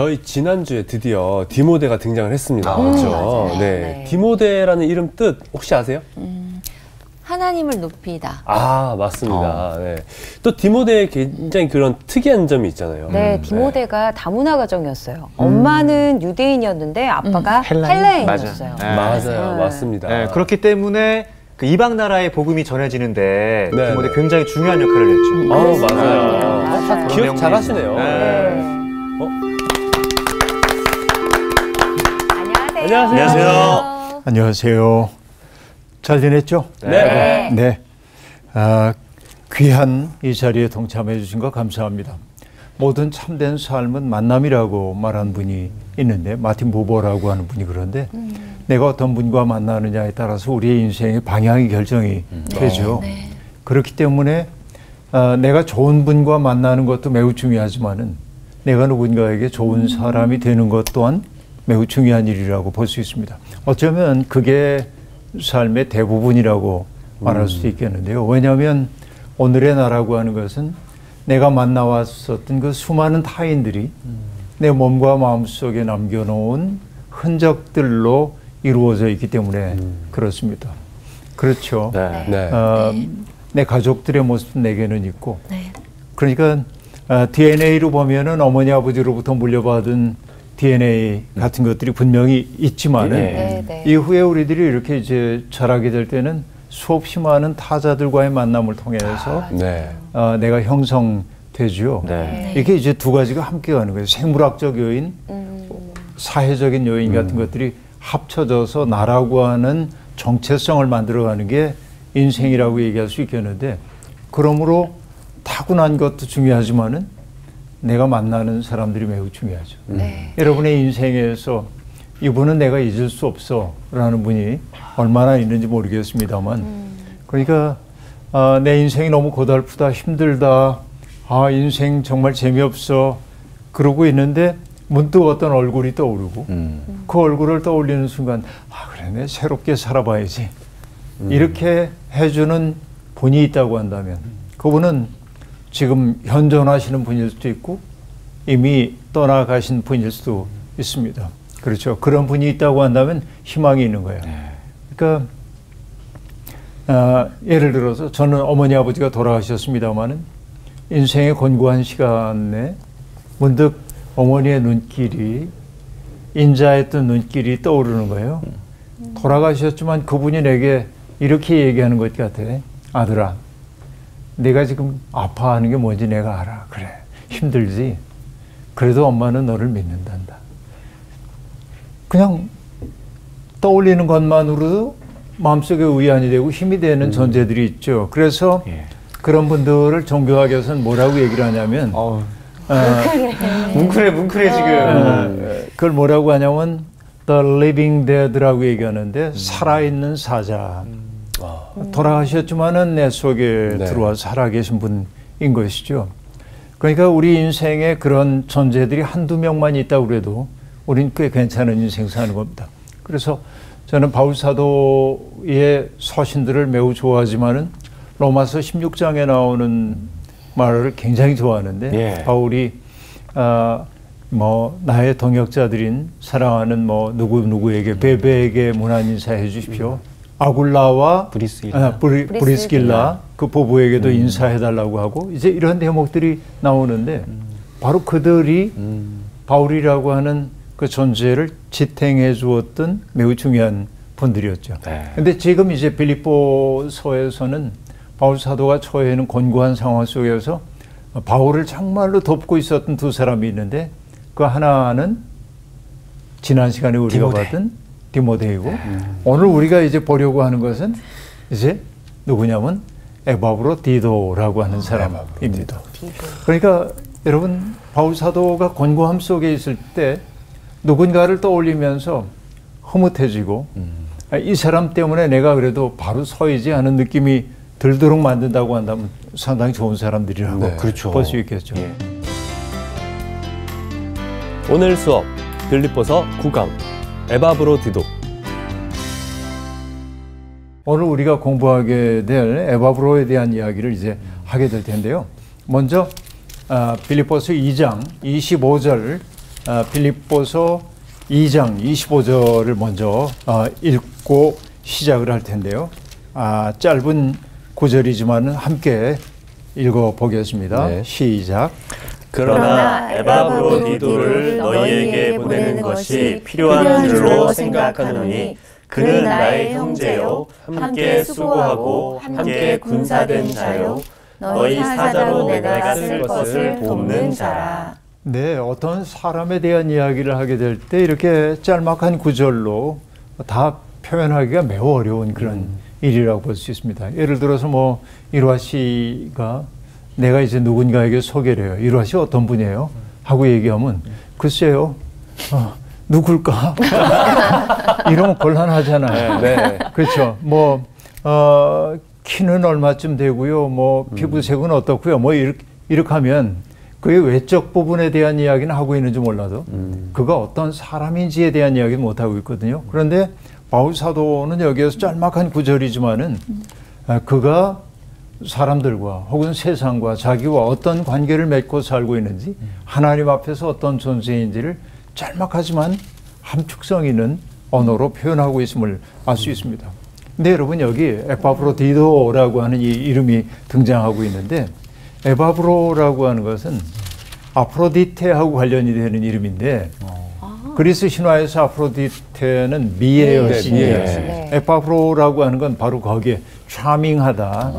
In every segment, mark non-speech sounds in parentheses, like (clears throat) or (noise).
저희 지난주에 드디어 디모데가 등장을 했습니다. 아, 그렇죠? 맞아요. 네. 네. 디모데라는 이름 뜻 혹시 아세요? 하나님을 높이다. 아, 맞습니다. 어. 네. 또 디모데에 굉장히 그런 특이한 점이 있잖아요. 네, 음, 디모데가 다문화 가정이었어요. 엄마는 유대인이었는데 아빠가 헬라인? 헬라인이었어요. 맞아요. 맞아요. 네. 맞습니다. 네, 그렇기 때문에 그 이방 나라의 복음이 전해지는데 네, 디모데 네. 굉장히 중요한 역할을 했죠. 어, 맞아요. 맞아요. 아, 기억 잘 하시네요. 안녕하세요. 안녕하세요. 안녕하세요. 잘 지냈죠? 네. 네. 아, 귀한 이 자리에 동참해 주신 거 감사합니다. 모든 참된 삶은 만남이라고 말한 분이 있는데 마틴 보버라고 하는 분이 그런데 내가 어떤 분과 만나느냐에 따라서 우리의 인생의 방향이 결정이 되죠. 그렇기 때문에 아, 내가 좋은 분과 만나는 것도 매우 중요하지만은 내가 누군가에게 좋은 사람이 되는 것 또한 매우 중요한 일이라고 볼 수 있습니다. 어쩌면 그게 삶의 대부분이라고 말할 수도 있겠는데요. 왜냐하면 오늘의 나라고 하는 것은 내가 만나왔었던 그 수많은 타인들이 내 몸과 마음 속에 남겨놓은 흔적들로 이루어져 있기 때문에 그렇습니다. 그렇죠. 네. 네. 어, 내 가족들의 모습 내게는 있고 네. 그러니까 DNA로 보면은 어머니 아버지로부터 물려받은 DNA 같은 것들이 분명히 있지만은 네, 네. 이후에 우리들이 이렇게 이제 자라게 될 때는 수없이 많은 타자들과의 만남을 통해서 네. 어, 내가 형성되죠. 네. 이게 이제 두 가지가 함께 가는 거예요. 생물학적 요인, 사회적인 요인 같은 것들이 합쳐져서 나라고 하는 정체성을 만들어가는 게 인생이라고 얘기할 수 있겠는데 그러므로 타고난 것도 중요하지만은 내가 만나는 사람들이 매우 중요하죠. 네. 여러분의 인생에서 이분은 내가 잊을 수 없어 라는 분이 얼마나 있는지 모르겠습니다만 그러니까 아, 내 인생이 너무 고달프다 힘들다 아 인생 정말 재미없어 그러고 있는데 문득 어떤 얼굴이 떠오르고 음. 그 얼굴을 떠올리는 순간 아 그래 내 새롭게 살아봐야지 이렇게 해주는 분이 있다고 한다면 그분은 지금 현존하시는 분일 수도 있고 이미 떠나가신 분일 수도 있습니다. 그렇죠. 그런 분이 있다고 한다면 희망이 있는 거예요. 그러니까 아, 예를 들어서 저는 어머니 아버지가 돌아가셨습니다마는 인생의 곤고한 시간에 문득 어머니의 눈길이 인자했던 눈길이 떠오르는 거예요. 돌아가셨지만 그분이 내게 이렇게 얘기하는 것 같아. 아들아, 내가 지금 아파하는 게 뭔지 내가 알아. 그래. 힘들지. 그래도 엄마는 너를 믿는단다. 그냥 떠올리는 것만으로도 마음속에 위안이 되고 힘이 되는 존재들이 있죠. 그래서 예. 그런 분들을 종교학에서는 뭐라고 얘기를 하냐면 어, 어, 뭉클해 뭉클해 지금. 어, 그걸 뭐라고 하냐면 The Living Dead라고 얘기하는데 살아있는 사자. 돌아가셨지만은 내 속에 네. 들어와 살아계신 분인 것이죠. 그러니까 우리 인생에 그런 존재들이 한두 명만 있다고 그래도 우린 꽤 괜찮은 인생 사는 겁니다. 그래서 저는 바울 사도의 서신들을 매우 좋아하지만은 로마서 16장에 나오는 말을 굉장히 좋아하는데 예. 바울이 아, 뭐 나의 동역자들인 사랑하는 뭐 누구 누구에게 베베에게 문안 인사해 주십시오. 아굴라와 브리스길라. 아, 브리, 브리스길라. 브리스길라 그 부부에게도 인사해 달라고 하고 이제 이런 대목들이 나오는데 바로 그들이 바울이라고 하는 그 존재를 지탱해 주었던 매우 중요한 분들이었죠. 네. 근데 지금 이제 빌립보서에서는 바울 사도가 처해 있는 곤고한 상황 속에서 바울을 정말로 돕고 있었던 두 사람이 있는데 그 하나는 지난 시간에 우리가 디모데. 봤던 디모데이고 오늘 우리가 이제 보려고 하는 것은 이제 누구냐면 에바브로 디도라고 하는 사람입니다. 그러니까 여러분 바울 사도가 곤고함 속에 있을 때 누군가를 떠올리면서 흐뭇해지고 아, 이 사람 때문에 내가 그래도 바로 서이지 않은 느낌이 들도록 만든다고 한다면 상당히 좋은 사람들이라고 네, 그렇죠. 볼수 있겠죠. 예. 오늘 수업 빌립보서 9강 에바브로 디도 오늘 우리가 공부하게 될 에바브로에 대한 이야기를 이제 하게 될 텐데요. 먼저 아, 빌립보서 2장 25절 아, 빌립보서 2장 25절을 먼저 아, 읽고 시작을 할 텐데요. 아, 짧은 구절이지만 함께 읽어 보겠습니다. 네. 시작. 그러나 에바브로디도를 너희에게 보내는 것이 필요한 줄로 생각하노니 그는 나의 형제요 함께 수고하고 함께 군사된 자요 너희 사자로 내가 쓸 것을 돕는 자라. 네, 어떤 사람에 대한 이야기를 하게 될 때 이렇게 짤막한 구절로 다 표현하기가 매우 어려운 그런 일이라고 볼 수 있습니다. 예를 들어서 뭐 일화 씨가 내가 이제 누군가에게 소개를 해요. 씨 어떤 분이에요? 하고 얘기하면 글쎄요. 어, 누굴까? (laughs) 이러면 곤란하잖아요. 네. 그렇죠. 뭐 어, 키는 얼마쯤 되고요. 뭐 피부색은 어떻고요. 뭐 이렇게, 이렇게 하면 그의 외적 부분에 대한 이야기는 하고 있는지 몰라도 그가 어떤 사람인지에 대한 이야기는 못 하고 있거든요. 그런데 바울 사도는 여기에서 짤막한 구절이지만은 아, 그가 사람들과 혹은 세상과 자기와 어떤 관계를 맺고 살고 있는지 하나님 앞에서 어떤 존재인지를 짤막하지만 함축성 있는 언어로 표현하고 있음을 알 수 있습니다. 근데 여러분 여기 에파브로디도라고 하는 이 이름이 등장하고 있는데 에바브로라고 하는 것은 아프로디테하고 관련이 되는 이름인데 그리스 신화에서 아프로디테는 미의 네, 여신이에요. 미의 여신. 에파브로라고 하는 건 바로 거기에 차밍하다.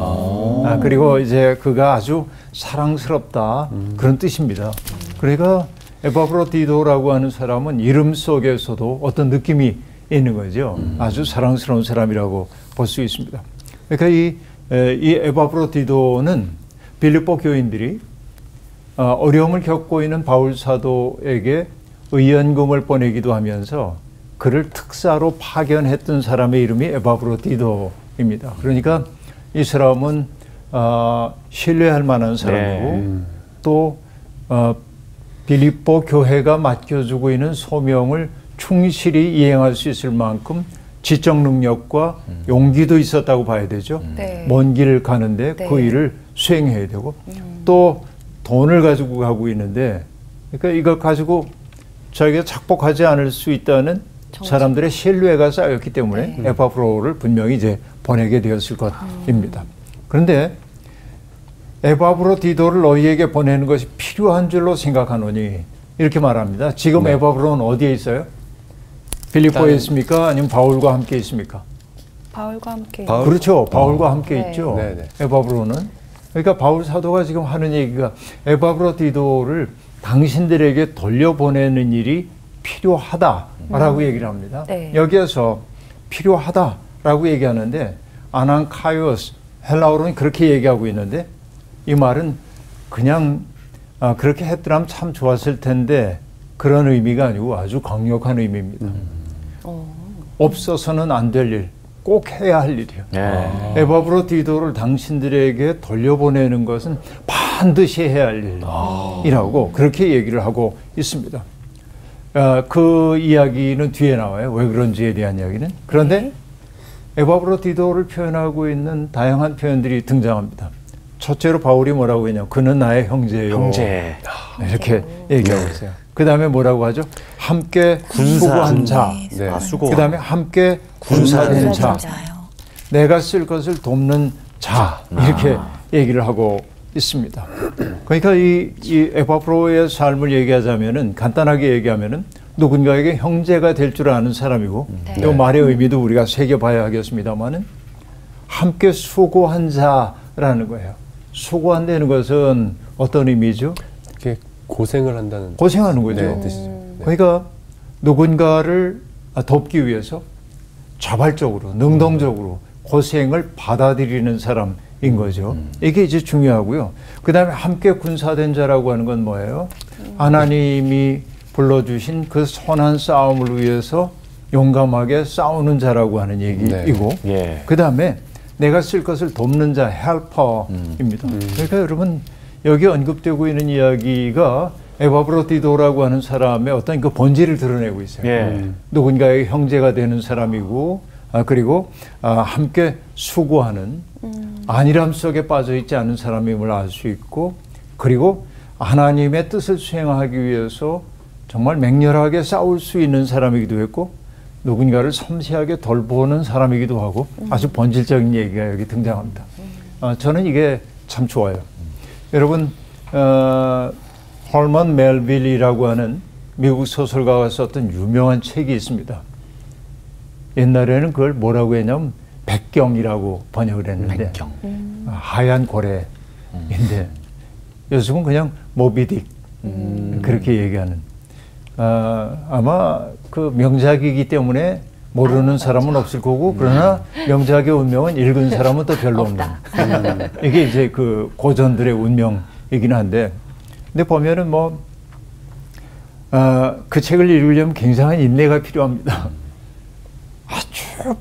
아, 그리고 이제 그가 아주 사랑스럽다 그런 뜻입니다. 그러니까 에파브로디도라고 하는 사람은 이름 속에서도 어떤 느낌이 있는 거죠. 아주 사랑스러운 사람이라고 볼 수 있습니다. 그러니까 이, 에, 이 에바브로디도는 빌립보 교인들이 어, 어려움을 겪고 있는 바울 사도에게 의연금을 보내기도 하면서 그를 특사로 파견했던 사람의 이름이 에바브로디도 입니다. 그러니까 이 사람은 어, 신뢰할 만한 사람이고 또 어, 빌립보 교회가 맡겨주고 있는 소명을 충실히 이행할 수 있을 만큼 지적 능력과 용기도 있었다고 봐야 되죠. 네. 먼 길을 가는데 그 네. 일을 수행해야 되고 또 돈을 가지고 가고 있는데 그러니까 이걸 가지고 자기가 착복하지 않을 수 있다는 사람들의 신뢰가 쌓였기 때문에 에바브로를 분명히 이제 보내게 되었을 것입니다. 그런데 에바브로 디도를 너희에게 보내는 것이 필요한 줄로 생각하노니 이렇게 말합니다. 지금 에바브로는 어디에 있어요? 빌립보에 있습니까? 아니면 바울과 함께 있습니까? 바울과 함께. 바울? 그렇죠. 바울과 함께 네. 있죠. 네, 네. 에바브로는. 그러니까 바울 사도가 지금 하는 얘기가 에바브로 디도를 당신들에게 돌려보내는 일이 필요하다라고 얘기를 합니다. 네. 여기에서 필요하다 라고 얘기하는데 아난카이오스 헬라어로는 그렇게 얘기하고 있는데 이 말은 그냥 아, 그렇게 했더라면 참 좋았을 텐데 그런 의미가 아니고 아주 강력한 의미입니다. 없어서는 안 될 일, 꼭 해야 할 일이요. 네. 에바브로 디도를 당신들에게 돌려보내는 것은 반드시 해야 할 일이라고 그렇게 얘기를 하고 있습니다. 아, 그 이야기는 뒤에 나와요. 왜 그런지에 대한 이야기는. 그런데 에바브로 디도를 표현하고 있는 다양한 표현들이 등장합니다. 첫째로 바울이 뭐라고 했냐? 그는 나의 형제요. 형제. 네, 이렇게 얘기하고 있어요. 그 다음에 뭐라고 하죠? 함께 수고한 자. 네. 수고. 그 다음에 함께 군사된 자. 내가 쓸 것을 돕는 자. 이렇게 얘기를 하고 있습니다. 그러니까 이, 이 에바프로의 삶을 얘기하자면은 간단하게 얘기하면은 누군가에게 형제가 될 줄 아는 사람이고 이 말의 의미도 우리가 새겨봐야 하겠습니다만은 함께 수고한 자라는 거예요. 수고한다는 것은 어떤 의미죠? 이렇게 고생을 한다는 고생하는 거죠. 네, 뜻이죠. 네. 그러니까 누군가를 돕기 위해서 자발적으로, 능동적으로 고생을 받아들이는 사람인 거죠. 이게 이제 중요하고요. 그 다음에 함께 군사된 자라고 하는 건 뭐예요? 하나님이 불러주신 그 선한 싸움을 위해서 용감하게 싸우는 자라고 하는 얘기이고, 예. 그 다음에 내가 쓸 것을 돕는 자, 헬퍼입니다. 그러니까 여러분, 여기 언급되고 있는 이야기가 에바브로디도라고 하는 사람의 어떤 그 본질을 드러내고 있어요. 예. 누군가의 형제가 되는 사람이고, 아, 그리고 아, 함께 수고하는 안일함 속에 빠져 있지 않은 사람임을 알 수 있고, 그리고 하나님의 뜻을 수행하기 위해서 정말 맹렬하게 싸울 수 있는 사람이기도 했고 누군가를 섬세하게 돌보는 사람이기도 하고 아주 본질적인 얘기가 여기 등장합니다. 어, 저는 이게 참 좋아요. 여러분 어, 헐먼 멜빌이라고 하는 미국 소설가가 썼던 유명한 책이 있습니다. 옛날에는 그걸 뭐라고 했냐면 백경이라고 번역을 했는데 백경. 아, 하얀 고래인데 요즘은 그냥 모비딕 그렇게 얘기하는 아, 아마 그 명작이기 때문에 모르는 사람은 없을 거고 그러나 명작의 운명은 읽은 사람은 또 별로 없는 음. 이게 이제 그 고전들의 운명이긴 한데 근데 보면은 뭐 아, 그 책을 읽으려면 굉장한 인내가 필요합니다. 아주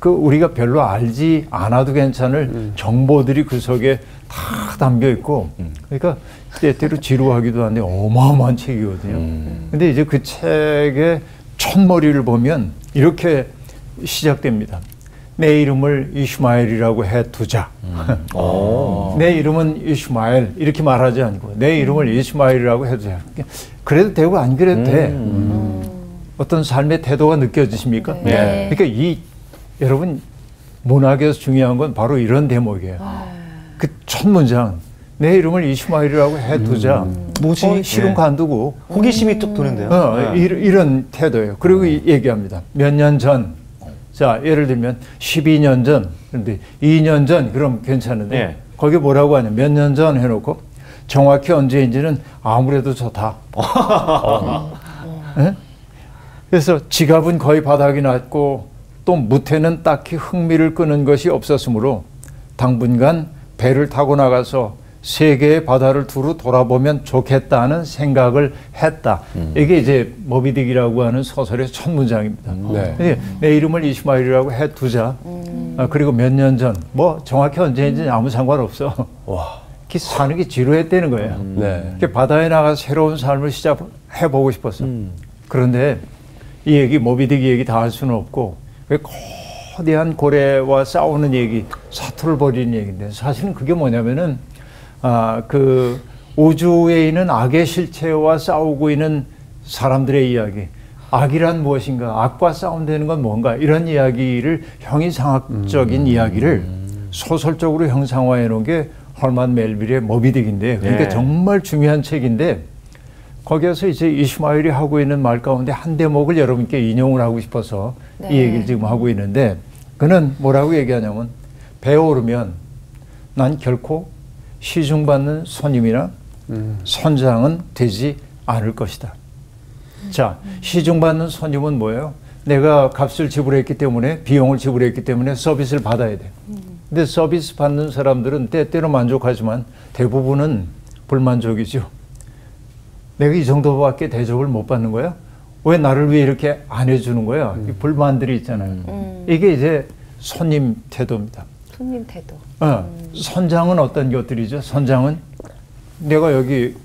그 우리가 별로 알지 않아도 괜찮을 정보들이 그 속에 다 담겨 있고 그러니까 때때로 지루하기도 한데 어마어마한 책이거든요. 근데 이제 그 책의 첫머리를 보면 이렇게 시작됩니다. 내 이름을 이슈마엘이라고 해 두자. (laughs) 내 이름은 이슈마엘 이렇게 말하지 않고 내 이름을 이슈마엘이라고 해두자. 그래도 되고 안 그래도 돼. 어떤 삶의 태도가 느껴지십니까? 네. 그러니까 이 여러분 문학에서 중요한 건 바로 이런 대목이에요. 그 첫 문장 내 이름을 이슈마엘이라고 해두자. 뭐지? 어, 싫은 예. 관두고 호기심이 뚝 도는데요. 어, 이, 이런 태도예요. 그리고 이- 얘기합니다. 몇 년 전, 자 예를 들면 12년 전, 그런데 2년 전 그럼 괜찮은데 예. 거기 뭐라고 하냐? 몇 년 전 해놓고 정확히 언제인지는 아무래도 좋다. (laughs) 예? 그래서 지갑은 거의 바닥이 났고 또 무태는 딱히 흥미를 끄는 것이 없었으므로 당분간 배를 타고 나가서 세계의 바다를 두루 돌아보면 좋겠다는 생각을 했다. 이게 이제 모비딕이라고 하는 소설의 첫 문장입니다. 네. 근데 내 이름을 이스마일이라고 해 두자. 아, 그리고 몇 년 전, 뭐 정확히 언제인지 아무 상관없어. 와. 그 사는 게 지루했다는 거예요. 네. 이렇게 바다에 나가 서 새로운 삶을 시작해 보고 싶었어. 그런데 이 얘기 모비딕 얘기 다 할 수는 없고 왜 거대한 고래와 싸우는 얘기, 사투를 벌이는 얘기인데 사실은 그게 뭐냐면은 아 그 우주에 있는 악의 실체와 싸우고 있는 사람들의 이야기. 악이란 무엇인가? 악과 싸운다는 건 뭔가? 이런 이야기를 형이상학적인 이야기를 소설적으로 형상화해 놓은 게 헐만 멜빌의 모비딕인데 그러니까 예. 정말 중요한 책인데 거기에서 이제 이스마일이 하고 있는 말 가운데 한 대목을 여러분께 인용을 하고 싶어서 이 네. 얘기를 지금 하고 있는데 그는 뭐라고 얘기하냐면 배에 오르면 난 결코 시중받는 손님이나 선장은 되지 않을 것이다. 자, 시중받는 손님은 뭐예요? 내가 값을 지불했기 때문에 비용을 지불했기 때문에 서비스를 받아야 돼. 근데 서비스 받는 사람들은 때때로 만족하지만 대부분은 불만족이죠. 내가 이 정도밖에 대접을 못 받는 거야? 왜 나를 위해 이렇게 안 해주는 거야? 이 불만들이 있잖아요. 이게 이제 손님 태도입니다. 손님 태도. 어, 선장은 어떤 것들이죠? 선장은 내가 여기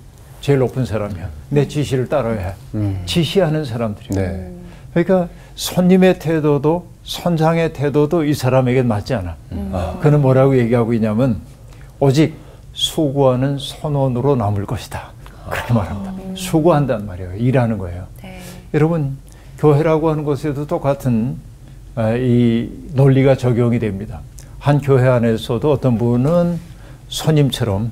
제일 높은 사람이야. 내 지시를 따라야 해. 지시하는 사람들이. 네. 그러니까 손님의 태도도 선장의 태도도 이 사람에게 맞지 않아. 아. 그는 뭐라고 얘기하고 있냐면 오직 수고하는 선원으로 남을 것이다. 그렇게 말합니다. 수고한단 말이에요. 일하는 거예요. 네. 여러분 교회라고 하는 곳에도 똑같은 아, 이 논리가 적용이 됩니다. 한 교회 안에서도 어떤 분은 손님처럼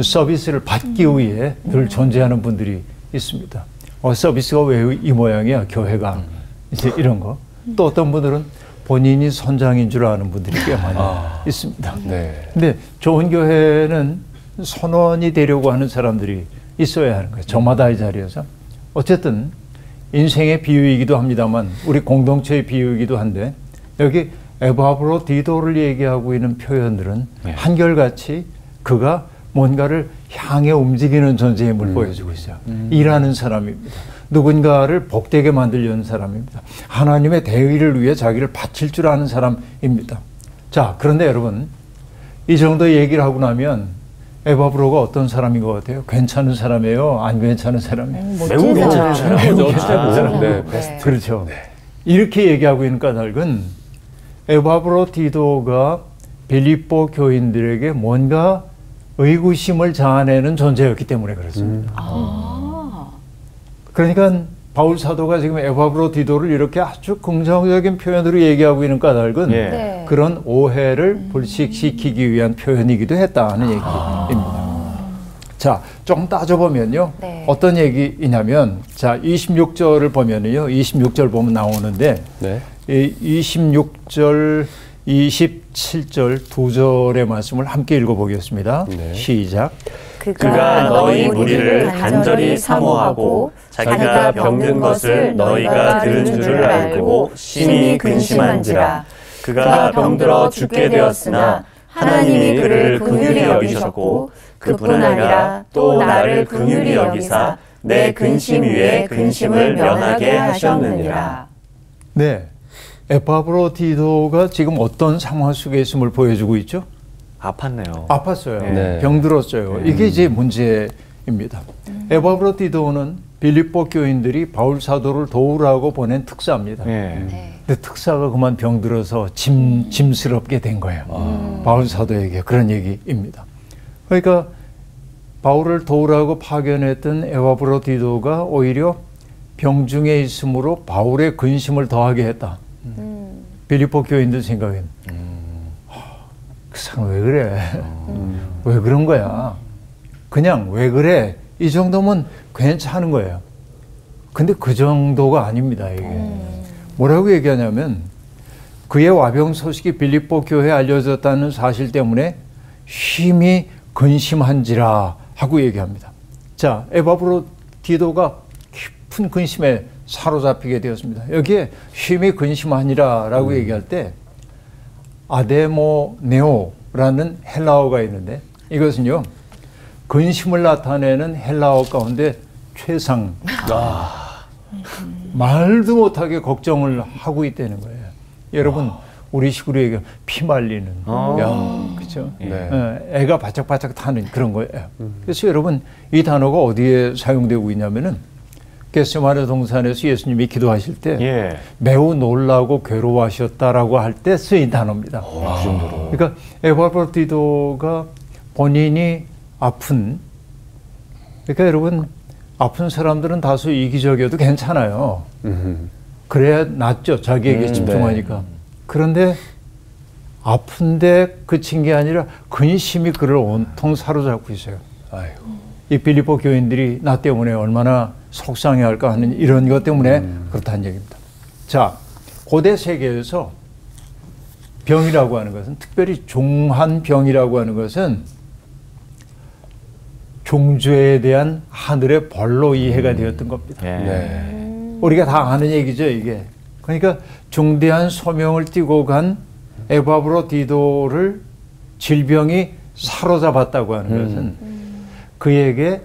서비스를 받기 위해 늘 존재하는 분들이 있습니다. 어, 서비스가 왜 이 모양이야 교회가 이제 이런 거. 또 어떤 분들은 본인이 선장인 줄 아는 분들이 꽤 많이 있습니다. 네. 근데 좋은 교회는 선원이 되려고 하는 사람들이 있어야 하는 거예요. 저마다 이 자리에서. 어쨌든 인생의 비유이기도 합니다만 우리 공동체의 비유이기도 한데 여기 에바브로 디도를 얘기하고 있는 표현들은 네. 한결같이 그가 뭔가를 향해 움직이는 존재임을 보여주고 있어요. 일하는 사람입니다. 누군가를 복되게 만들려는 사람입니다. 하나님의 대의를 위해 자기를 바칠 줄 아는 사람입니다. 자, 그런데 여러분, 이 정도 얘기를 하고 나면 에바브로가 어떤 사람인 것 같아요? 괜찮은 사람이에요? 안 괜찮은 사람이에요? 매우 괜찮은 사람. 최고죠. 괜찮은 사람. 네. 네. 그렇죠. 이렇게 얘기하고 있는 까닭은 에바브로 디도가 빌립보 교인들에게 뭔가 의구심을 자아내는 존재였기 때문에 그렇습니다. 아. 그러니까 바울 사도가 지금 에바브로 디도를 이렇게 아주 긍정적인 표현으로 얘기하고 있는 까닭은 예. 네. 그런 오해를 불식시키기 위한 표현이기도 했다는 얘기입니다. 자, 조금 따져보면요. 네. 어떤 얘기이냐면, 자, 26절을 보면요. 26절 보면 나오는데, 네. 이 26절, 27절 두 절의 말씀을 함께 읽어보겠습니다. 네. 시작. 그가 너희 무리를 간절히 사모하고 자기가 병든 것을 너희가 들은 줄을 알고 심히 근심한지라 그가 병들어 죽게 되었으나 하나님이 그를 긍휼히 여기셨고 그뿐 아니라 또 나를 긍휼히 여기사 내 근심 위에 근심을 면하게 하셨느니라 네. 에파브로디도가 지금 어떤 상황 속에 있음을 보여주고 있죠? 아팠네요. 아팠어요. 네. 병들었어요. 이게 이제 문제입니다. 에바브로디도는 빌립보 교인들이 바울 사도를 도우라고 보낸 특사입니다. 예. 네. 근데 특사가 그만 병들어서 짐, 짐스럽게 된 거예요. 바울 사도에게 그런 얘기입니다. 그러니까 바울을 도우라고 파견했던 에바브로디도가 오히려 병중에 있으므로 바울의 근심을 더하게 했다. 빌립보 교인들 생각엔 그 사람 왜 그래? 왜 그런 거야? 그냥 왜 그래? 이 정도면 괜찮은 거예요. 근데 그 정도가 아닙니다, 이게. 뭐라고 얘기하냐면 그의 와병 소식이 빌립보 교회에 알려졌다는 사실 때문에 심히 근심한지라 하고 얘기합니다. 자, 에바브로 디도가 깊은 근심에 사로잡히게 되었습니다. 여기에 심히 근심하니라라고 얘기할 때 아데모네오라는 헬라어가 있는데 이것은요 근심을 나타내는 헬라어 가운데 최상 말도 못하게 걱정을 하고 있다는 거예요. 여러분 우리식으로 얘기하면 피 말리는 아. 야, 그렇죠. 네. 어, 애가 바짝바짝 타는 그런 거예요. 그래서 여러분 이 단어가 어디에 사용되고 있냐면은 겟세마네 동산에서 예수님이 기도하실 때 예. 매우 놀라고 괴로워하셨다라고 할 때 쓰인 단어입니다. 그 정도로. 그러니까 에바브로디도가 본인이 아픈 그러니까 여러분 아픈 사람들은 다소 이기적이어도 괜찮아요. 음. 그래야 낫죠. 자기에게 음, 집중하니까. 그런데 아픈데 그친 게 아니라 근심이 그를 온통 사로잡고 있어요. 아이고. 이 빌리포 교인들이 나 때문에 얼마나 속상해할까 하는 이런 것 때문에 그렇다는 얘기입니다. 자, 고대 세계에서 병이라고 하는 것은 특별히 종한 병이라고 하는 것은 종주에 대한 하늘의 벌로 이해가 되었던 겁니다. 예. 네. 우리가 다 아는 얘기죠, 이게. 그러니까 중대한 소명을 띠고 간 에바브로 디도를 질병이 사로잡았다고 하는 것은 그에게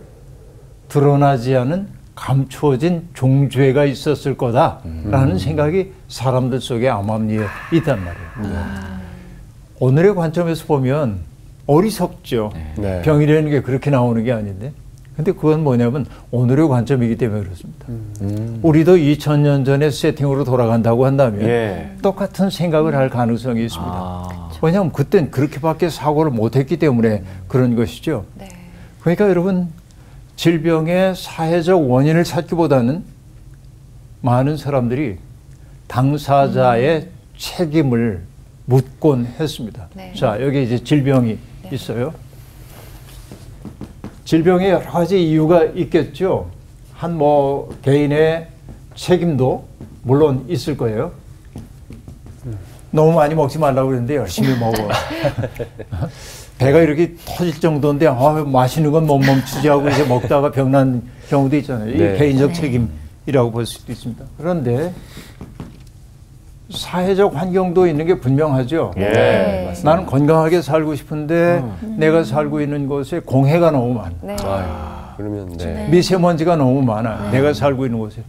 드러나지 않은 감추어진 종죄가 있었을 거다라는 생각이 사람들 속에 암암리에 있단 말이에요. 오늘의 관점에서 보면 어리석죠. 네. 병이라는 게 그렇게 나오는 게 아닌데. 근데 그건 뭐냐면 오늘의 관점이기 때문에 그렇습니다. 음. 우리도 2000년 전의 세팅으로 돌아간다고 한다면 예. 똑같은 생각을 할 가능성이 있습니다. 아. 왜냐하면 그땐 그렇게밖에 사고를 못했기 때문에 그런 것이죠. 네. 그러니까 여러분 질병의 사회적 원인을 찾기보다는 많은 사람들이 당사자의 책임을 묻곤 했습니다. 네. 자 여기 이제 질병이 있어요. 질병에 여러 가지 이유가 있겠죠. 한 뭐 개인의 책임도 물론 있을 거예요. 너무 많이 먹지 말라고 그랬는데 열심히 (laughs) 먹어. 배가 이렇게 터질 정도인데 아, 마시는 건 못 멈추지 하고 이제 먹다가 병난 경우도 있잖아요. 이게 네. 개인적 책임이라고 볼 수도 있습니다. 그런데 사회적 환경도 있는 게 분명하죠. 예. 네. 나는 건강하게 살고 싶은데 내가 살고 있는 곳에 공해가 너무 많아. 네. 아이고. 그러면 네. 미세먼지가 너무 많아. 내가 살고 있는 곳에.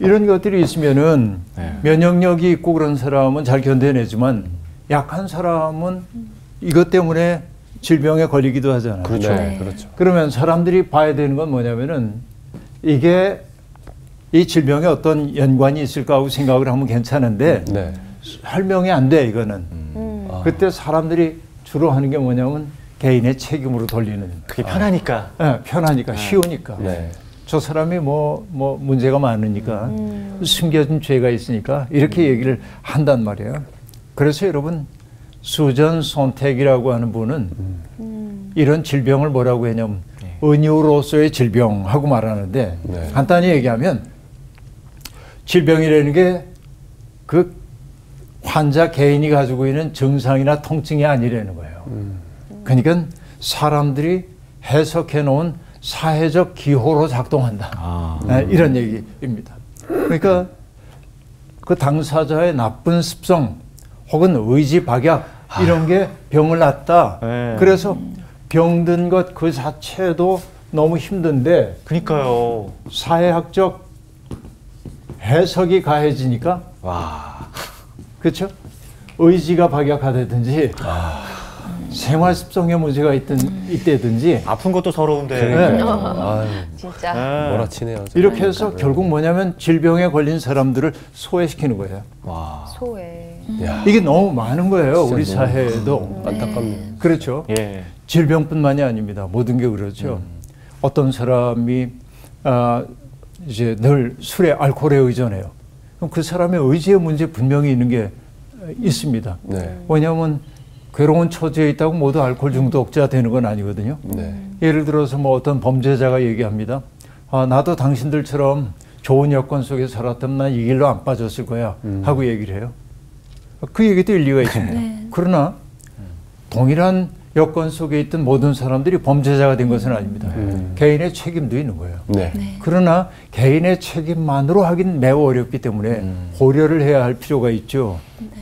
이런 것들이 있으면은 네. 면역력이 있고 그런 사람은 잘 견뎌내지만 약한 사람은 이것 때문에 질병에 걸리기도 하잖아요. 그렇죠. 네. 그렇죠. 그러면 사람들이 봐야 되는 건 뭐냐면은 이게 이 질병에 어떤 연관이 있을까 하고 생각을 하면 괜찮은데 네. 설명이 안 돼 이거는. 아. 그때 사람들이 주로 하는 게 뭐냐면 개인의 책임으로 돌리는. 그게 편하니까. 예, 편하니까 쉬우니까. 네. 저 사람이 뭐, 뭐 문제가 많으니까 숨겨진 죄가 있으니까 이렇게 얘기를 한단 말이에요. 그래서 여러분 수전 손택이라고 하는 분은 이런 질병을 뭐라고 했냐면 은유로서의 질병하고 말하는데 네. 간단히 얘기하면 질병이라는 게 그 환자 개인이 가지고 있는 증상이나 통증이 아니라는 거예요. 그러니까 사람들이 해석해 놓은 사회적 기호로 작동한다. 네, 이런 얘기입니다. 그러니까 그 당사자의 나쁜 습성 혹은 의지 박약 이런 게 병을 낳다. 네. 그래서 병든 것 그 자체도 너무 힘든데 그니까요. 사회학적 해석이 가해지니까 와. 그렇죠? 의지가 박약하다든지 생활 습성에 문제가 있든 있다든지 아픈 것도 서러운데. 네. 아유, 진짜. 네. 몰아치네요. 이렇게 해서 결국 뭐냐면 질병에 걸린 사람들을 소외시키는 거예요. 와. 소외. 야, 이게 너무 많은 거예요. 우리 진짜 너무 사회에도. 안타깝네요. 그렇죠. 예. 질병뿐만이 아닙니다. 모든 게 그렇죠. 어떤 사람이 아, 이제 늘 술에 알코올에 의존해요. 그럼 그 사람의 의지의 문제 분명히 있는 게 있습니다. 네. 왜냐하면 괴로운 처지에 있다고 모두 알코올 중독자 되는 건 아니거든요. 네. 예를 들어서 뭐 어떤 범죄자가 얘기합니다. 아, 나도 당신들처럼 좋은 여건 속에 살았다면 난 이 길로 안 빠졌을 거야 하고 얘기를 해요. 그 얘기도 일리가 있습니다. 그러나 동일한 여건 속에 있던 모든 사람들이 범죄자가 된 것은 아닙니다. 음. 개인의 책임도 있는 거예요. 네. 그러나 개인의 책임만으로 하긴 매우 어렵기 때문에 고려를 해야 할 필요가 있죠.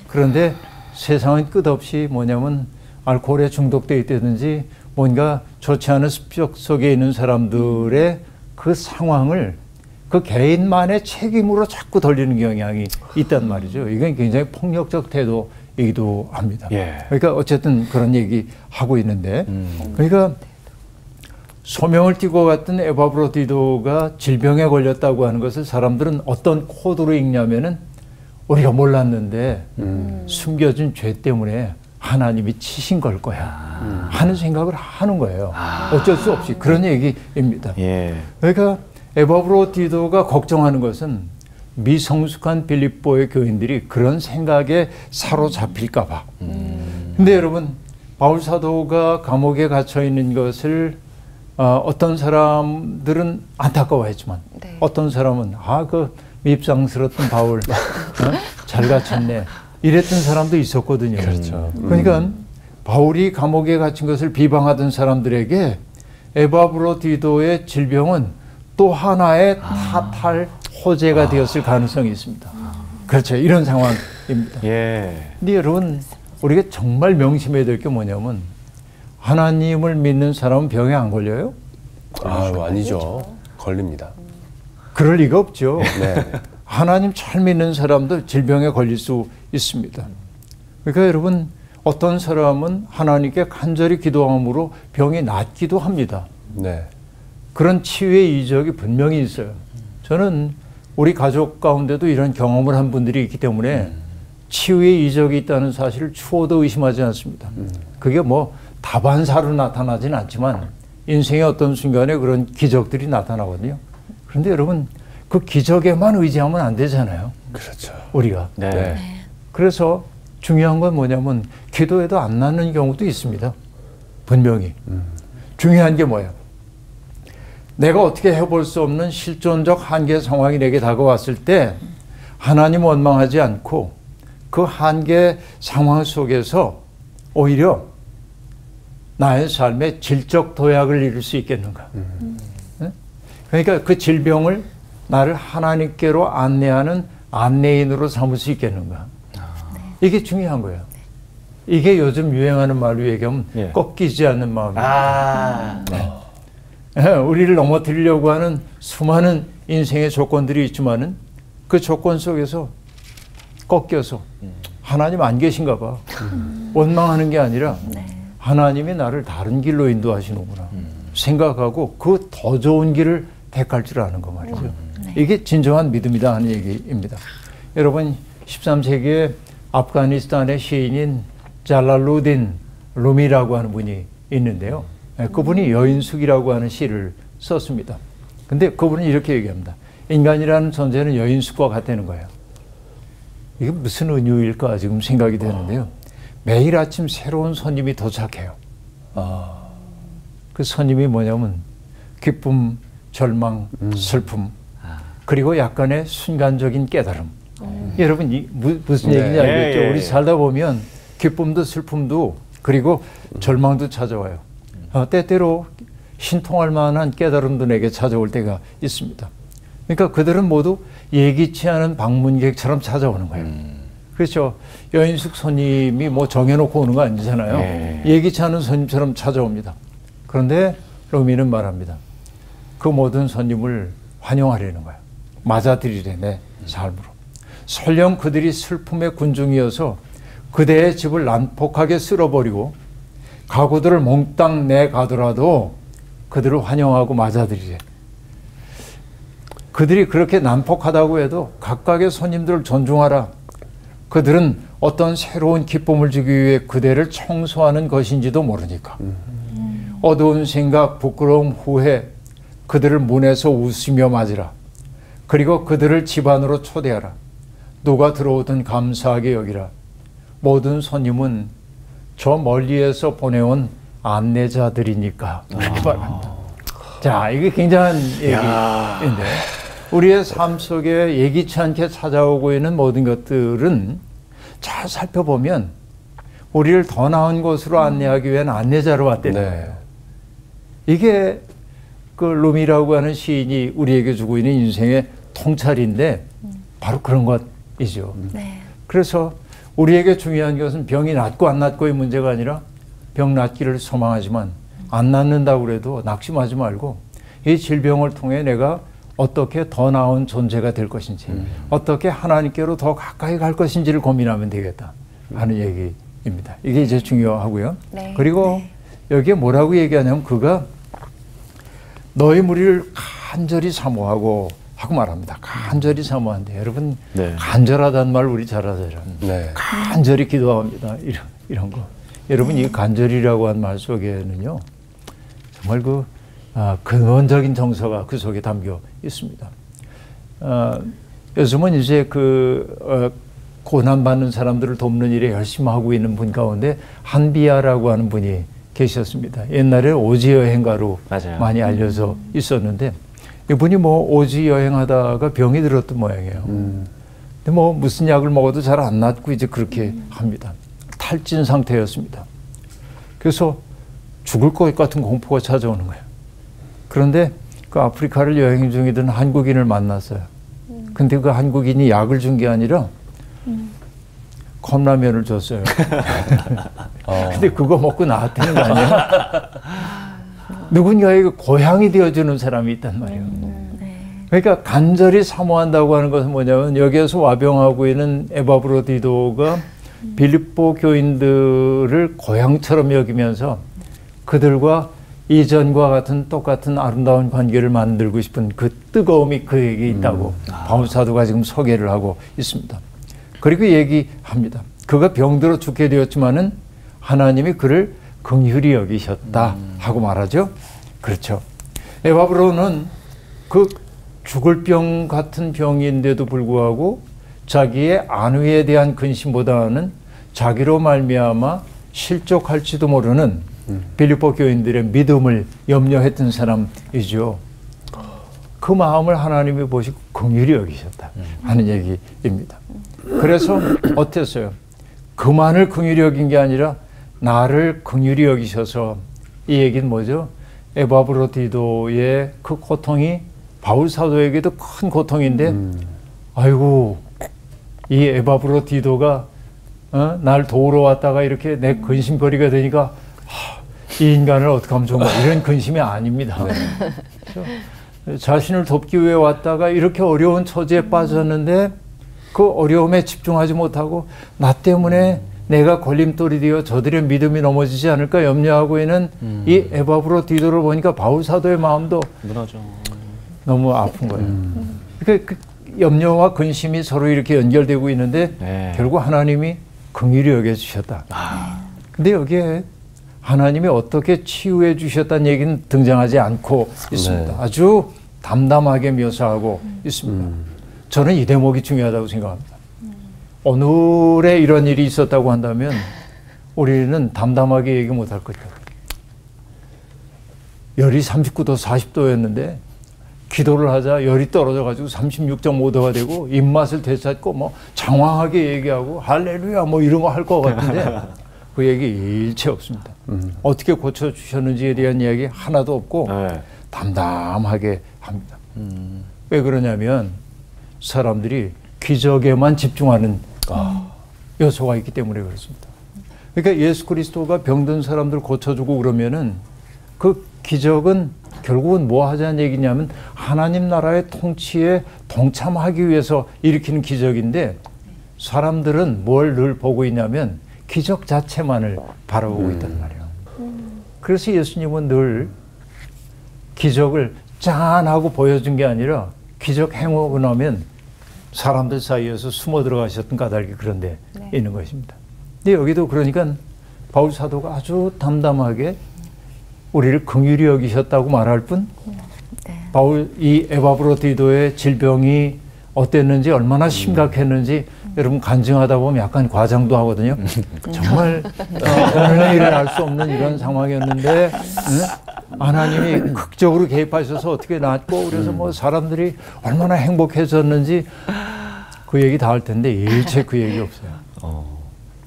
그런데 세상은 끝없이 뭐냐면 알코올에 중독돼 있다든지 뭔가 좋지 않은 습격 속에 있는 사람들의 그 상황을 그 개인만의 책임으로 자꾸 돌리는 경향이 있단 말이죠. 이건 굉장히 폭력적 태도이기도 합니다. 예. 그러니까 어쨌든 그런 얘기 하고 있는데, 그러니까 소명을 띠고 갔던 에바브로디도가 질병에 걸렸다고 하는 것을 사람들은 어떤 코드로 읽냐면은 우리가 몰랐는데 숨겨진 죄 때문에 하나님이 치신 걸 거야 하는 생각을 하는 거예요. 어쩔 수 없이 그런 얘기입니다. 예. 그러니까 에바브로디도가 걱정하는 것은 미성숙한 빌립보의 교인들이 그런 생각에 사로잡힐까 봐. 근데 여러분 바울 사도가 감옥에 갇혀 있는 것을 어, 어떤 사람들은 안타까워했지만 네. 어떤 사람은 아그 밉상스럽던 바울 어? 잘 갇혔네 이랬던 사람도 있었거든요. 그렇죠. 그러니까 바울이 감옥에 갇힌 것을 비방하던 사람들에게 에바브로디도의 질병은 또 하나의 타탈 호재가 되었을 가능성이 있습니다. 그렇죠. 이런 상황입니다. 예. 근데 여러분 우리가 정말 명심해야 될 게 뭐냐면 하나님을 믿는 사람은 병에 안 걸려요? 아유, 아니죠. 걸립니다. 그럴 리가 없죠. 네. 하나님 잘 믿는 사람도 질병에 걸릴 수 있습니다. 그러니까 여러분 어떤 사람은 하나님께 간절히 기도함으로 병이 낫기도 합니다. 네. 그런 치유의 이적이 분명히 있어요. 저는 우리 가족 가운데도 이런 경험을 한 분들이 있기 때문에 치유의 이적이 있다는 사실을 추호도 의심하지 않습니다. 그게 뭐 다반사로 나타나진 않지만 인생의 어떤 순간에 그런 기적들이 나타나거든요. 그런데 여러분 그 기적에만 의지하면 안 되잖아요. 그렇죠. 우리가. 네. 네. 그래서 중요한 건 뭐냐면 기도해도 안 낫는 경우도 있습니다. 분명히. 중요한 게 뭐예요? 내가 어떻게 해볼 수 없는 실존적 한계 상황이 내게 다가왔을 때 하나님 원망하지 않고 그 한계 상황 속에서 오히려 나의 삶에 질적 도약을 이룰 수 있겠는가. 네? 그러니까 그 질병을 나를 하나님께로 안내하는 안내인으로 삼을 수 있겠는가. 이게 중요한 거예요. 이게 요즘 유행하는 말로 얘기하면 예. 꺾이지 않는 마음이에요. 아. 예, (laughs) 우리를 넘어뜨리려고 하는 수많은 인생의 조건들이 있지만은 그 조건 속에서 꺾여서 하나님 안 계신가 봐. 원망하는 게 아니라 하나님이 나를 다른 길로 인도하시는구나 생각하고 그 더 좋은 길을 택할 줄 아는 거 말이죠. 이게 진정한 믿음이다 하는 얘기입니다. 여러분 13세기에 아프가니스탄의 시인인 잘랄루딘 루미라고 하는 분이 있는데요. 예, 그분이 여인숙이라고 하는 시를 썼습니다. 근데 그분은 이렇게 얘기합니다. 인간이라는 존재는 여인숙과 같다는 거예요. 이게 무슨 은유일까 지금 생각이 되는데요. 매일 아침 새로운 손님이 도착해요. 그 손님이 뭐냐면 기쁨, 절망, 슬픔, 그리고 약간의 순간적인 깨달음. 여러분 이 무, 무슨 네. 얘기인지 알겠죠? 예, 예, 우리 예. 살다 보면 기쁨도 슬픔도 그리고 절망도 찾아와요. 어, 때때로 신통할 만한 깨달음도 내게 찾아올 때가 있습니다. 그러니까 그들은 모두 예기치 않은 방문객처럼 찾아오는 거예요. 그렇죠. 여인숙 손님이 뭐 정해놓고 오는 거 아니잖아요. 네. 예기치 않은 손님처럼 찾아옵니다. 그런데 로미는 말합니다. 그 모든 손님을 환영하려는 거야. 맞아들이래 내 삶으로. 설령 그들이 슬픔의 군중이어서 그대의 집을 난폭하게 쓸어버리고 가구들을 몽땅 내가더라도 그들을 환영하고 맞아들이래. 그들이 그렇게 난폭하다고 해도 각각의 손님들을 존중하라. 그들은 어떤 새로운 기쁨을 주기 위해 그대를 청소하는 것인지도 모르니까. 어두운 생각, 부끄러움, 후회, 그들을 문에서 웃으며 맞으라. 그리고 그들을 집안으로 초대하라. 누가 들어오든 감사하게 여기라. 모든 손님은 저 멀리에서 보내온 안내자들이니까. 이렇게 말합니다. 자, 이게 굉장한 얘기인데, 우리의 삶 속에 예기치 않게 찾아오고 있는 모든 것들은 잘 살펴보면 우리를 더 나은 곳으로 안내하기 위한 안내자로 왔다는 네. 이게 그 룸이라고 하는 시인이 우리에게 주고 있는 인생의 통찰인데 바로 그런 것이죠. 네. 그래서 우리에게 중요한 것은 병이 낫고 안 낫고의 문제가 아니라 병 낫기를 소망하지만 안 낫는다고 그래도 낙심하지 말고 이 질병을 통해 내가 어떻게 더 나은 존재가 될 것인지 어떻게 하나님께로 더 가까이 갈 것인지를 고민하면 되겠다 하는 얘기입니다. 이게 이제 중요하고요. 네. 그리고 여기에 뭐라고 얘기하냐면 그가 너희 무리를 간절히 사모하고 하고 말합니다. 간절히 사모한대. 여러분 네. 간절하다는 말 우리 잘 하잖아요. 네. 간절히 기도합니다. 이런 이런 거. 여러분 이 간절이라고 한 말 속에는요 정말 그 아, 근원적인 정서가 그 속에 담겨 있습니다. 아, 요즘은 이제 그 어, 고난 받는 사람들을 돕는 일에 열심히 하고 있는 분 가운데 한비아라고 하는 분이 계셨습니다. 옛날에 오지 여행가로 맞아요. 많이 알려져 있었는데 이분이 뭐 오지 여행하다가 병이 들었던 모양이에요. 근데 뭐 무슨 약을 먹어도 잘 안 낫고 이제 그렇게 합니다. 탈진 상태였습니다. 그래서 죽을 것 같은 공포가 찾아오는 거예요. 그런데 그 아프리카를 여행 중이던 한국인을 만났어요. 근데 그 한국인이 약을 준 게 아니라 컵라면을 줬어요. (laughs) 어. 근데 그거 먹고 나왔다는 거 아니에요? 누군가에게 고향이 되어주는 사람이 있단 말이에요. 그러니까 간절히 사모한다고 하는 것은 뭐냐면 여기에서 와병하고 있는 에바브로디도가 빌립보 교인들을 고향처럼 여기면서 그들과 이전과 같은 똑같은 아름다운 관계를 만들고 싶은 그 뜨거움이 그에게 있다고 바울 사도가 지금 소개를 하고 있습니다. 그리고 얘기합니다. 그가 병들어 죽게 되었지만은 하나님이 그를 긍휼히 여기셨다 하고 말하죠. 그렇죠. 에바브로는 그 죽을 병 같은 병인데도 불구하고 자기의 안위에 대한 근심보다는 자기로 말미암아 실족할지도 모르는 빌립보 교인들의 믿음을 염려했던 사람이죠. 그 마음을 하나님이 보시고 긍휼히 여기셨다 하는 얘기입니다. 그래서 어땠어요? 그만을 긍휼히 여긴 게 아니라 나를 긍휼히 여기셔서 이 얘기는 뭐죠? 에바브로디도의 그 고통이 바울 사도에게도 큰 고통인데 아이고 이 에바브로디도가 어? 날 도우러 왔다가 이렇게 내 근심거리가 되니까 하, 이 인간을 어떻게 하면 좋은가 이런 근심이 아닙니다. 그래서 자신을 돕기 위해 왔다가 이렇게 어려운 처지에 빠졌는데 그 어려움에 집중하지 못하고 나 때문에 내가 걸림돌이 되어 저들의 믿음이 넘어지지 않을까 염려하고 있는 이 에바브로 디도를 보니까 바울 사도의 마음도 무너져. 너무 아픈 거예요. 그, 그 염려와 근심이 서로 이렇게 연결되고 있는데 네. 결국 하나님이 긍휼히 여겨 주셨다. 근데 여기에 하나님이 어떻게 치유해 주셨다는 얘기는 등장하지 않고 있습니다. 네. 아주 담담하게 묘사하고 있습니다. 저는 이 대목이 중요하다고 생각합니다. 오늘에 이런 일이 있었다고 한다면 우리는 담담하게 얘기 못할 거죠. 열이 39도, 40도였는데 기도를 하자 열이 떨어져가지고 36.5도가 되고 입맛을 되찾고 뭐 장황하게 얘기하고 할렐루야 뭐 이런 거 할 것 같은데 (laughs) 그 얘기 일체 없습니다. 어떻게 고쳐주셨는지에 대한 이야기 하나도 없고 네. 담담하게 합니다. 왜 그러냐면 사람들이 기적에만 집중하는 요소가 있기 때문에 그렇습니다. 그러니까 예수 그리스도가 병든 사람들 고쳐주고 그러면은 그 기적은 결국은 뭐 하자는 얘기냐면 하나님 나라의 통치에 동참하기 위해서 일으키는 기적인데 사람들은 뭘 늘 보고 있냐면 기적 자체만을 바라보고 있단 말이에요. 그래서 예수님은 늘 기적을 짠하고 보여준 게 아니라 기적 행하고 나면 사람들 사이에서 숨어 들어가셨던 까닭이 그런데 있는 것입니다. 근데 여기도 그러니까 바울 사도가 아주 담담하게 우리를 긍휼히 여기셨다고 말할 뿐 바울 이 에바브로디도의 질병이 어땠는지 얼마나 심각했는지 여러분 간증하다 보면 약간 과장도 하거든요. (laughs) 정말 어, 오늘 내일은 알수 없는 이런 상황이었는데 응? 하나님이 극적으로 개입하셔서 어떻게 낫고 그래서 뭐 사람들이 얼마나 행복해졌는지 그 얘기 다 할 텐데 일체 그 얘기 없어요.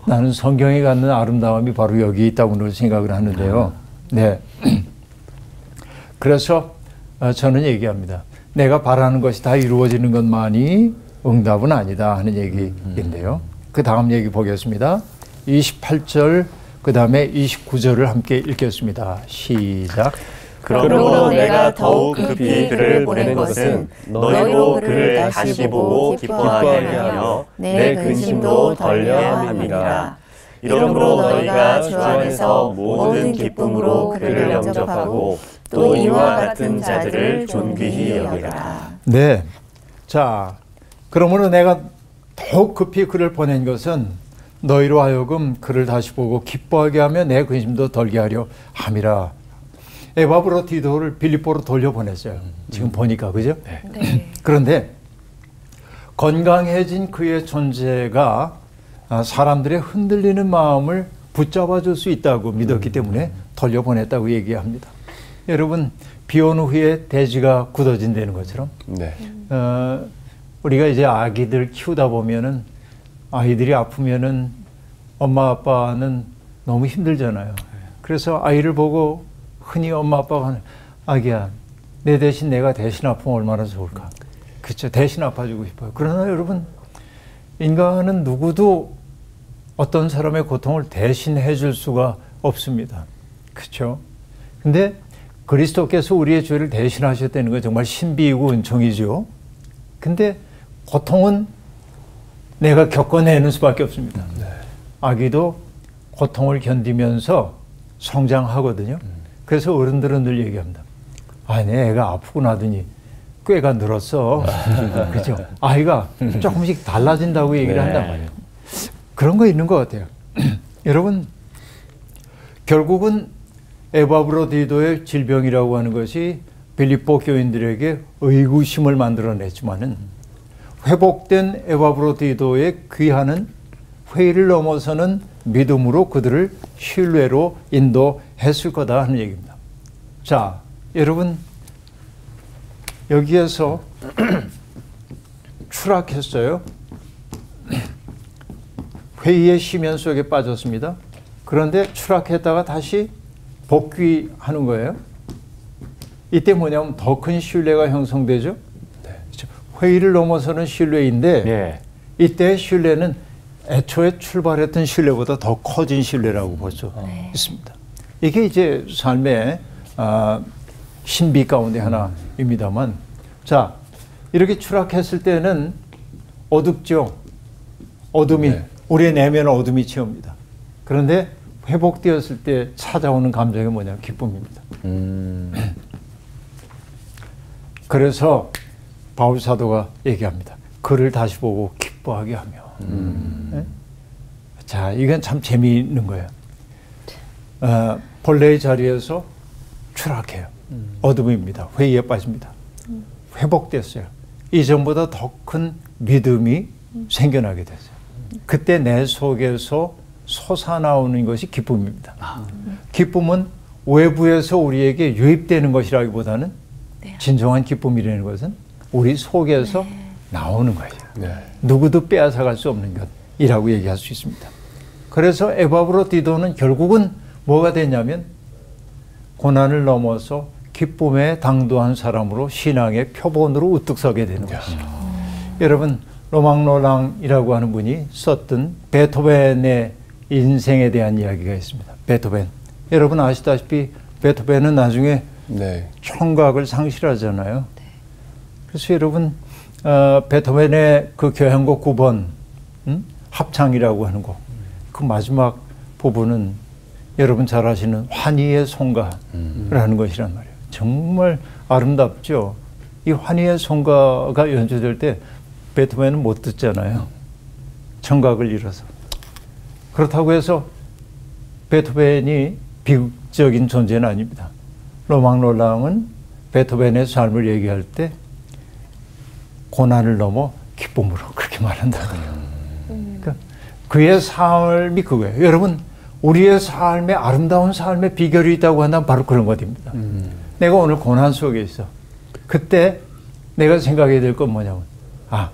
나는 성경에 갖는 아름다움이 바로 여기 있다고 늘 생각을 하는데요. 네. (clears throat) 그래서 어, 저는 얘기합니다. 내가 바라는 것이 다 이루어지는 것만이 응답은 아니다 하는 얘기인데요. 그 다음 얘기 보겠습니다. 28절, 그 다음에 29절을 함께 읽겠습니다. 시작. 그러므로 내가 더욱 급히 그를 보내는 것은 너희로 그를 다시 보고 기뻐하게 하며 내 근심도 덜려 함이니라. 이러므로 너희가 주 안에서 모든 기쁨으로 그를 영접하고 또 이와 같은 자들을 존귀히 여기라. 네. 자, 그러므로 내가 더욱 급히 그를 보낸 것은 너희로 하여금 그를 다시 보고 기뻐하게 하며 내 근심도 덜게 하려 함이라. 에바브로 디도를 빌립보로 돌려보냈어요. 지금 보니까 그죠? (clears throat) 그런데 건강해진 그의 존재가 아, 사람들의 흔들리는 마음을 붙잡아 줄 수 있다고 믿었기 때문에 돌려보냈다고 얘기합니다. 여러분 비온 후에 대지가 굳어진다는 것처럼 네. 어, 우리가 이제 아기들 키우다 보면은 아이들이 아프면은 엄마 아빠는 너무 힘들잖아요. 그래서 아이를 보고 흔히 엄마 아빠가 아기야 내 대신 내가 대신 아프면 얼마나 좋을까. 그렇죠. 대신 아파주고 싶어요. 그러나 여러분 인간은 누구도 어떤 사람의 고통을 대신해 줄 수가 없습니다. 그렇죠. 근데 그리스도께서 우리의 죄를 대신하셨다는 건 정말 신비이고 은총이죠. 근데 고통은 내가 겪어내는 수밖에 없습니다. 아기도 고통을 견디면서 성장하거든요. 그래서 어른들은 늘 얘기합니다. 아니, 애가 아프고 나더니 꾀가 늘었어. (laughs) 그죠? 아이가 조금씩 달라진다고 얘기를 네. 한단 말이에요. 그런 거 있는 것 같아요. (clears throat) 여러분, 결국은 에바브로디도의 질병이라고 하는 것이 빌립보 교인들에게 의구심을 만들어냈지만은 회복된 에바브로디도의 귀하는 회의를 넘어서는 믿음으로 그들을 신뢰로 인도했을 거다 하는 얘기입니다. 자, 여러분 여기에서 (clears throat) 추락했어요. (clears throat) 회의의 심연 속에 빠졌습니다. 그런데 추락했다가 다시 복귀하는 거예요. 이때 뭐냐면 더 큰 신뢰가 형성되죠. 회의를 넘어서는 신뢰인데 예. 이때 신뢰는 애초에 출발했던 신뢰보다 더 커진 신뢰라고 볼 수 있습니다. 이게 이제 삶의 아, 신비 가운데 하나입니다만, 자 이렇게 추락했을 때는 어둡죠. 어둠이 우리의 내면을 어둠이 채웁니다. 그런데 회복되었을 때 찾아오는 감정이 뭐냐 기쁨입니다. 그래서 바울 사도가 얘기합니다. 그를 다시 보고 기뻐하게 하며. 네? 자, 이건 참 재미있는 거예요. 어, 본래의 자리에서 추락해요. 어둠입니다. 회의에 빠집니다. 회복됐어요. 이전보다 더 큰 믿음이 생겨나게 됐어요. 그때 내 속에서 솟아나오는 것이 기쁨입니다. 기쁨은 외부에서 우리에게 유입되는 것이라기보다는 진정한 기쁨이라는 것은 우리 속에서 나오는 거예요. 네. 누구도 빼앗아갈 수 없는 것이라고 얘기할 수 있습니다. 그래서 에바브로 디도는 결국은 뭐가 됐냐면 고난을 넘어서 기쁨에 당도한 사람으로 신앙의 표본으로 우뚝 서게 되는 것이죠. 여러분 로망로랑이라고 하는 분이 썼던 베토벤의 인생에 대한 이야기가 있습니다. 베토벤. 여러분 아시다시피 베토벤은 나중에 네. 청각을 상실하잖아요. 그래서 여러분 어, 베토벤의 그 교향곡 9번 음? 합창이라고 하는 곡, 그 마지막 부분은 여러분 잘 아시는 환희의 송가라는 것이란 말이에요. 정말 아름답죠. 이 환희의 송가가 연주될 때 베토벤은 못 듣잖아요. 청각을 잃어서. 그렇다고 해서 베토벤이 비극적인 존재는 아닙니다. 로망 롤랑은 베토벤의 삶을 얘기할 때 고난을 넘어 기쁨으로 (laughs) 그렇게 말한다고요. 그러니까 그의 삶이 그거예요. 여러분, 우리의 삶에 아름다운 삶의 비결이 있다고 한다면 바로 그런 것입니다. 내가 오늘 고난 속에 있어. 그때 내가 생각해야 될 건 뭐냐면, 아,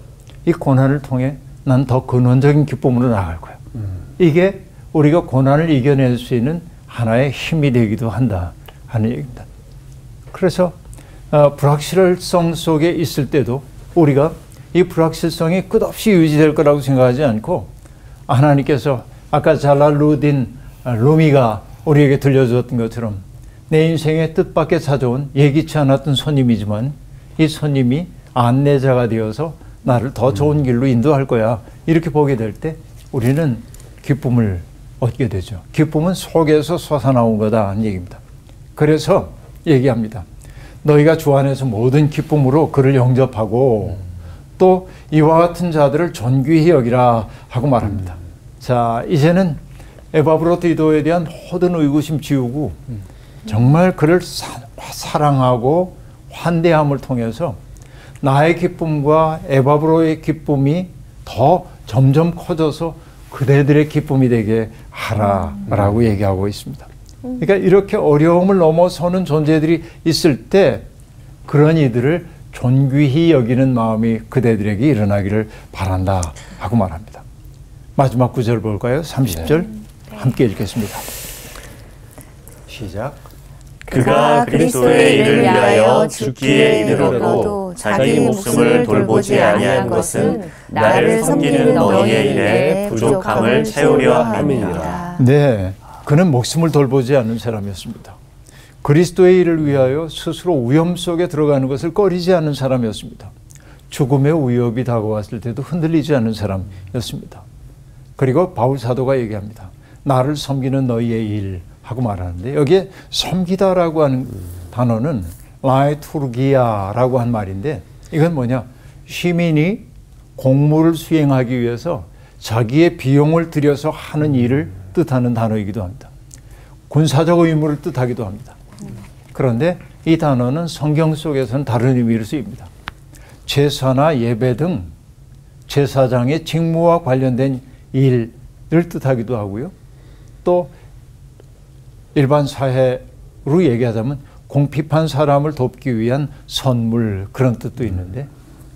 이 고난을 통해 난 더 근원적인 기쁨으로 나갈 거야. 이게 우리가 고난을 이겨낼 수 있는 하나의 힘이 되기도 한다 하는 얘기입니다. 그래서 어, 불확실성 속에 있을 때도 우리가 이 불확실성이 끝없이 유지될 거라고 생각하지 않고 하나님께서 아까 잘랄루딘 아, 루미가 우리에게 들려주었던 것처럼 내 인생의 뜻밖에 찾아온 예기치 않았던 손님이지만 이 손님이 안내자가 되어서 나를 더 좋은 길로 인도할 거야. 이렇게 보게 될 때 우리는 기쁨을 얻게 되죠. 기쁨은 속에서 솟아나온 거다 하는 얘기입니다. 그래서 얘기합니다. 너희가 주 안에서 모든 기쁨으로 그를 영접하고 또 이와 같은 자들을 존귀히 여기라 하고 말합니다. 자, 이제는 에바브로디도에 대한 모든 의구심 지우고 정말 그를 사, 사랑하고 환대함을 통해서 나의 기쁨과 에바브로의 기쁨이 더 점점 커져서 그대들의 기쁨이 되게 하라라고 얘기하고 있습니다. 그러니까 이렇게 어려움을 넘어서는 존재들이 있을 때 그런 이들을 존귀히 여기는 마음이 그대들에게 일어나기를 바란다 하고 말합니다. 마지막 구절 볼까요? 30절 함께 읽겠습니다. 시작. 그가 그리스도의 일을 위하여 죽기에 이르러도 자기 목숨을 돌보지 아니한 것은 나를 섬기는 너희의 일에 부족함을 채우려 함이니라. 네, 그는 목숨을 돌보지 않는 사람이었습니다. 그리스도의 일을 위하여 스스로 위험 속에 들어가는 것을 꺼리지 않는 사람이었습니다. 죽음의 위협이 다가왔을 때도 흔들리지 않는 사람이었습니다. 그리고 바울 사도가 얘기합니다. 나를 섬기는 너희의 일 하고 말하는데 여기에 섬기다라고 하는 단어는 라이투르기아라고 한 말인데 이건 뭐냐? 시민이 공무를 수행하기 위해서 자기의 비용을 들여서 하는 일을 뜻하는 단어이기도 합니다. 군사적 의무를 뜻하기도 합니다. 그런데 이 단어는 성경 속에서는 다른 의미를 쓰입니다. 제사나 예배 등 제사장의 직무와 관련된 일을 뜻하기도 하고요. 또 일반 사회로 얘기하자면 공핍한 사람을 돕기 위한 선물 그런 뜻도 있는데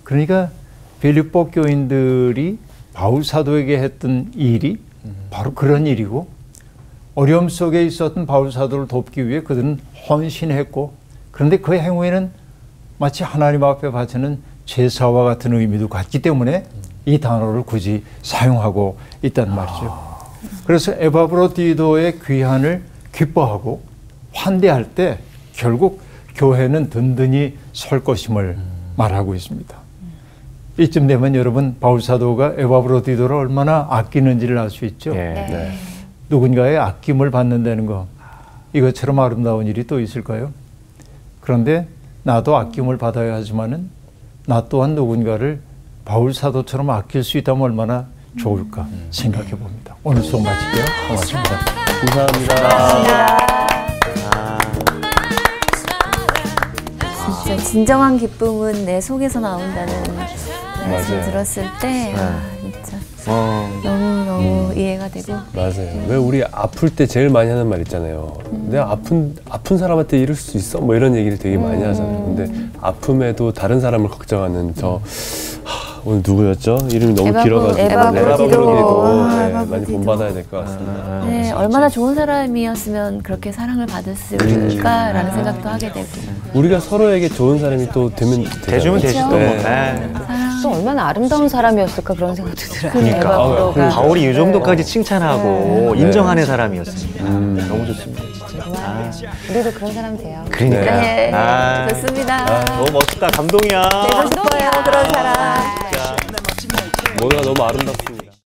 그러니까 빌립보 교인들이 바울 사도에게 했던 일이 바로 그런 일이고 어려움 속에 있었던 바울 사도를 돕기 위해 그들은 헌신했고 그런데 그 행위는 마치 하나님 앞에 바치는 제사와 같은 의미도 갖기 때문에 이 단어를 굳이 사용하고 있다는 말이죠. 그래서 에바브로디도의 귀환을 기뻐하고 환대할 때 결국 교회는 든든히 설 것임을 말하고 있습니다. 이쯤 되면 여러분 바울 사도가 에바브로디도를 얼마나 아끼는지를 알 수 있죠. 네. 누군가의 아낌을 받는다는 거 이것처럼 아름다운 일이 또 있을까요? 그런데 나도 아낌을 받아야 하지만은 나 또한 누군가를 바울 사도처럼 아낄 수 있다면 얼마나 좋을까 생각해 봅니다. 오늘 수업 마칠게요. 고맙습니다. 감사합니다. 아. 진짜 진정한 기쁨은 내 속에서 나온다는 말씀 맞아요. 들었을 때 아, 진짜 어. 너무 너무 이해가 되고 맞아요. 왜 우리 아플 때 제일 많이 하는 말 있잖아요. 내가 아픈 아픈 사람한테 이럴 수 있어? 뭐 이런 얘기를 되게 많이 하잖아요. 근데 아픔에도 다른 사람을 걱정하는 저 하, 오늘 누구였죠? 이름이 너무 에바 길어가지고 브- 에바 네. 브디도. 아, 네, 에바 많이 브디도. 본받아야 될 것 같습니다. 아, 네, 얼마나 좋은 사람이었으면 그렇게 사랑을 받았을까라는 생각도 하게 되고 우리가 서로에게 좋은 사람이 또 되면 대주면 되지 또. 네. 네. 사랑 또 얼마나 아름다운 사람이었을까 그런 생각도 들어요. 그러니까. 에바 아, 브로가. 그러니까. 바울이 이 정도까지 칭찬하고 네. 인정하는 사람이었습니다. 음. 너무 좋습니다. 아, 우리도 그런 사람 돼요. 그러니까. 네, 아, 좋습니다. 너무 멋있다. 감동이야. 되고 싶어요 그런 사람. 모두가 너무 아름답습니다.